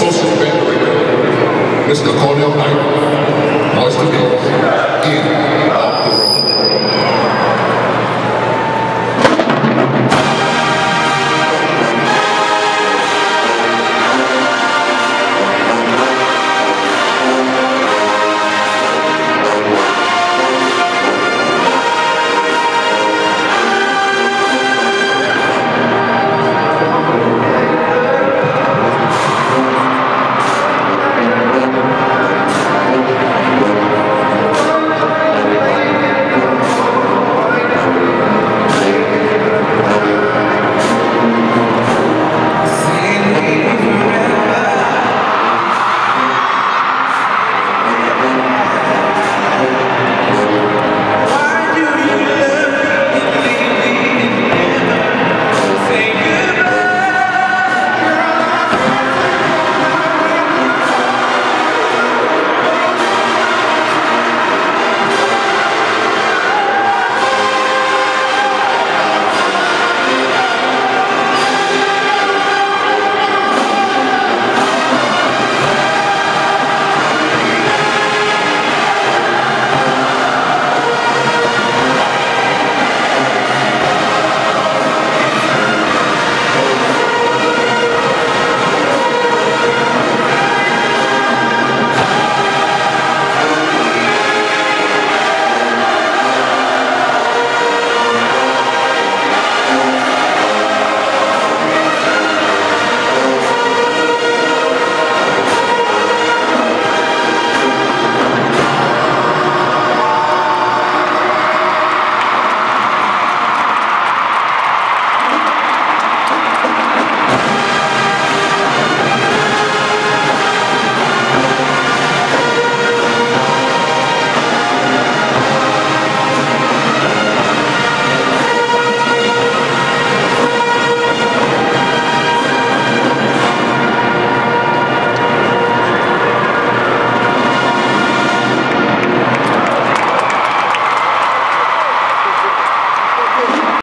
social Mr. Cornell Knight. Voice to